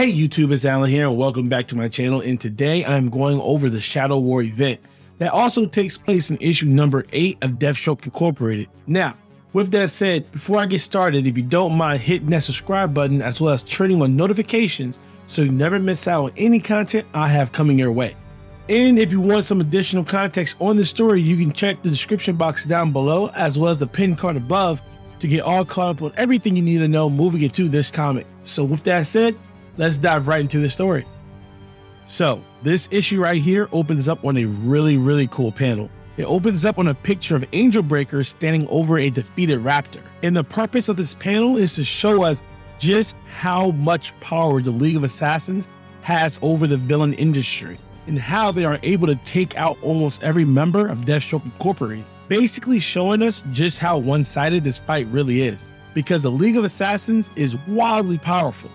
Hey YouTube, it's Alan here and welcome back to my channel and today I'm going over the Shadow War event that also takes place in issue number 8 of Deathstroke Incorporated. Now, with that said, before I get started, if you don't mind hitting that subscribe button as well as turning on notifications so you never miss out on any content I have coming your way. And if you want some additional context on the story, you can check the description box down below as well as the pinned card above to get all caught up on everything you need to know moving into this comic. So with that said, let's dive right into the story. So this issue right here opens up on a really, really cool panel. It opens up on a picture of Angel Breaker standing over a defeated raptor. And the purpose of this panel is to show us just how much power the League of Assassins has over the villain industry and how they are able to take out almost every member of Deathstroke Incorporated, basically showing us just how one-sided this fight really is, because the League of Assassins is wildly powerful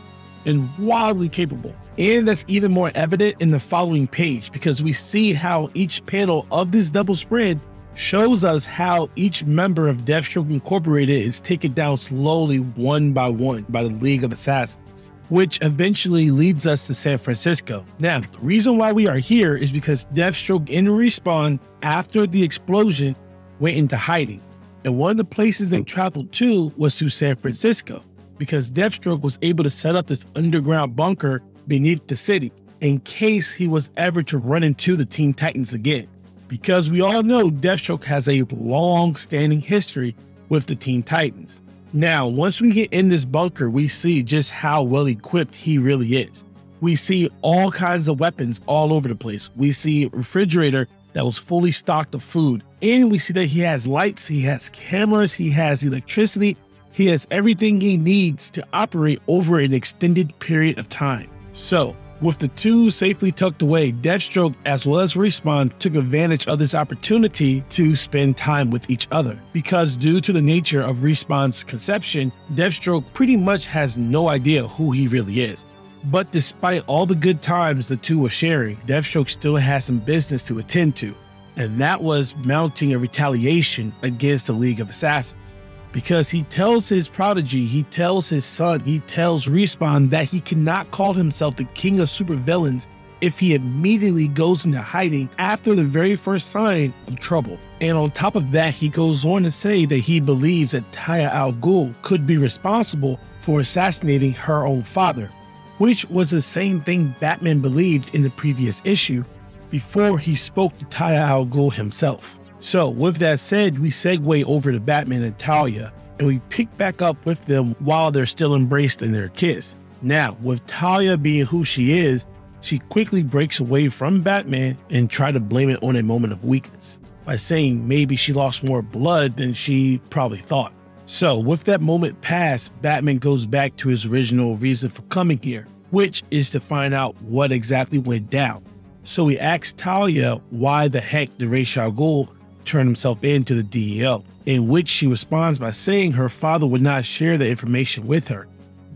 and wildly capable. And that's even more evident in the following page because we see how each panel of this double spread shows us how each member of Deathstroke Incorporated is taken down slowly one by one by the League of Assassins, which eventually leads us to San Francisco. Now, the reason why we are here is because Deathstroke in Respawn after the explosion went into hiding. And one of the places they traveled to was to San Francisco because Deathstroke was able to set up this underground bunker beneath the city in case he was ever to run into the Teen Titans again. Because we all know Deathstroke has a long standing history with the Teen Titans. Now, once we get in this bunker, we see just how well equipped he really is. We see all kinds of weapons all over the place. We see a refrigerator that was fully stocked of food. And we see that he has lights, he has cameras, he has electricity, he has everything he needs to operate over an extended period of time. So, with the two safely tucked away, Deathstroke as well as Respawn took advantage of this opportunity to spend time with each other. Because due to the nature of Respawn's conception, Deathstroke pretty much has no idea who he really is. But despite all the good times the two were sharing, Deathstroke still has some business to attend to, and that was mounting a retaliation against the League of Assassins because he tells his prodigy, he tells his son, he tells Respawn that he cannot call himself the king of supervillains if he immediately goes into hiding after the very first sign of trouble. And on top of that, he goes on to say that he believes that Talia al Ghul could be responsible for assassinating her own father, which was the same thing Batman believed in the previous issue before he spoke to Talia al Ghul himself. So, with that said, we segue over to Batman and Talia, and we pick back up with them while they're still embraced in their kiss. Now, with Talia being who she is, she quickly breaks away from Batman and try to blame it on a moment of weakness by saying maybe she lost more blood than she probably thought. So, with that moment past, Batman goes back to his original reason for coming here, which is to find out what exactly went down. So he asks Talia why the heck did Ra's al Ghul turn himself in to the DEO, in which she responds by saying her father would not share the information with her.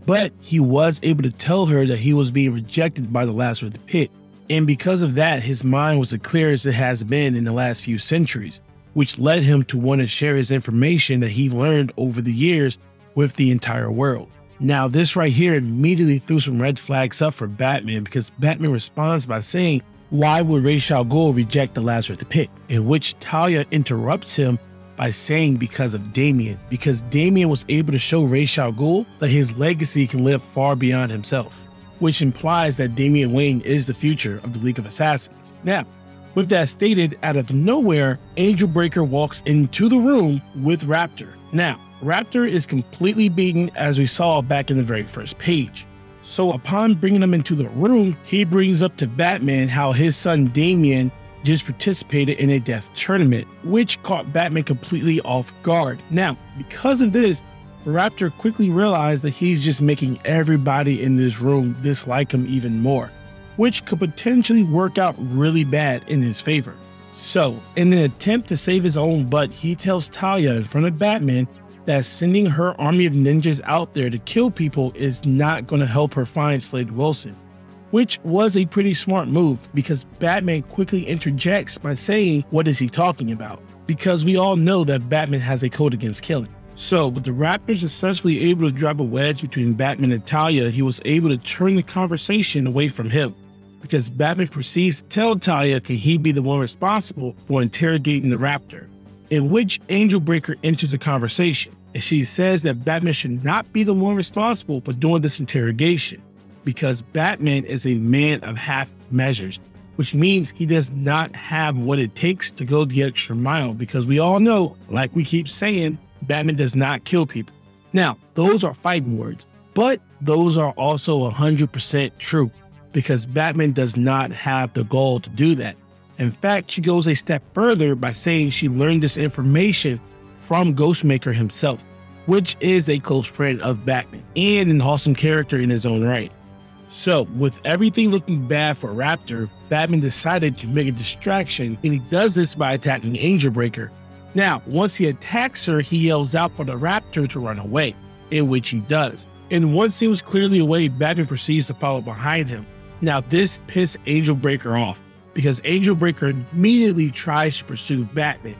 But he was able to tell her that he was being rejected by the Lazarus Pit, and because of that, his mind was as clear as it has been in the last few centuries, which led him to want to share his information that he learned over the years with the entire world. Now, this right here immediately threw some red flags up for Batman because Batman responds by saying why would Ra's al Ghul reject the Lazarus Pit? In which Talia interrupts him by saying because of Damian, because Damian was able to show Ra's al Ghul that his legacy can live far beyond himself, which implies that Damian Wayne is the future of the League of Assassins. Now, with that stated, out of nowhere, Angel Breaker walks into the room with Raptor. Now, Raptor is completely beaten as we saw back in the very first page. So upon bringing him into the room, he brings up to Batman how his son Damian just participated in a death tournament, which caught Batman completely off guard. Now, because of this, Raptor quickly realized that he's just making everybody in this room dislike him even more, which could potentially work out really bad in his favor. So, in an attempt to save his own butt, he tells Talia in front of Batman that sending her army of ninjas out there to kill people is not going to help her find Slade Wilson, which was a pretty smart move because Batman quickly interjects by saying, What is he talking about? Because we all know that Batman has a code against killing. So, with the Raptors successfully able to drive a wedge between Batman and Talia, he was able to turn the conversation away from him. Because Batman proceeds to tell Talia can he be the one responsible for interrogating the Raptor, in which Angel Breaker enters the conversation, and she says that Batman should not be the one responsible for doing this interrogation, because Batman is a man of half measures which means he does not have what it takes to go the extra mile because we all know, like we keep saying, Batman does not kill people. Now, those are fighting words, but those are also 100% true because Batman does not have the goal to do that. In fact, she goes a step further by saying she learned this information from Ghostmaker himself, which is a close friend of Batman and an awesome character in his own right. So, with everything looking bad for Raptor, Batman decided to make a distraction, and he does this by attacking Angelbreaker. Now, once he attacks her, he yells out for the Raptor to run away, in which he does. And once he was clearly away, Batman proceeds to follow behind him. Now, this pissed Angelbreaker off because Angel Breaker immediately tries to pursue Batman,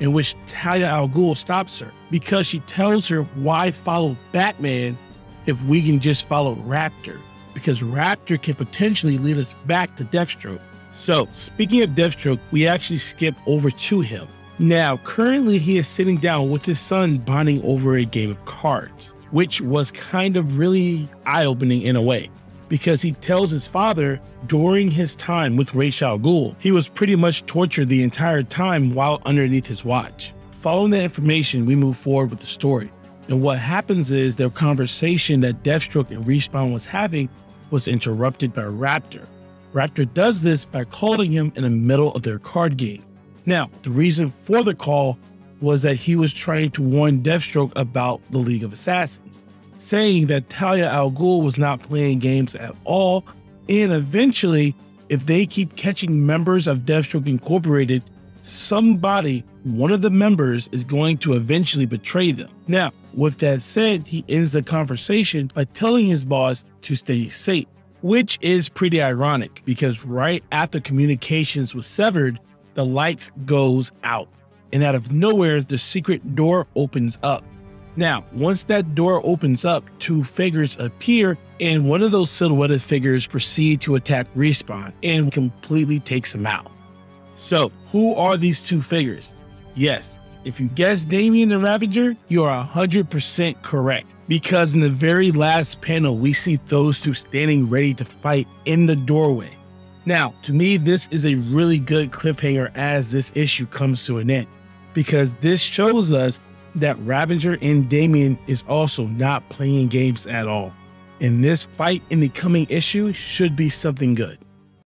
in which Talia al Ghul stops her because she tells her why follow Batman if we can just follow Raptor because Raptor can potentially lead us back to Deathstroke. So, speaking of Deathstroke, we actually skip over to him. Now, currently, he is sitting down with his son bonding over a game of cards, which was kind of really eye opening in a way because he tells his father during his time with Ra's al Ghul, he was pretty much tortured the entire time while underneath his watch. Following that information, we move forward with the story. And what happens is their conversation that Deathstroke and Respawn was having was interrupted by Raptor. Raptor does this by calling him in the middle of their card game. Now, the reason for the call was that he was trying to warn Deathstroke about the League of Assassins, saying that Talia al Ghul was not playing games at all, and eventually, if they keep catching members of Deathstroke Incorporated, somebody, one of the members, is going to eventually betray them. Now, with that said, he ends the conversation by telling his boss to stay safe, which is pretty ironic because right after communications was severed, the lights goes out. And out of nowhere, the secret door opens up. Now, once that door opens up, two figures appear, and one of those silhouetted figures proceed to attack Respawn and completely takes him out. So, who are these two figures? Yes, if you guessed Damian the Ravager, you are 100% correct. Because in the very last panel, we see those two standing ready to fight in the doorway. Now, to me, this is a really good cliffhanger as this issue comes to an end. Because this shows us that Ravager and Damian is also not playing games at all. And this fight in the coming issue should be something good.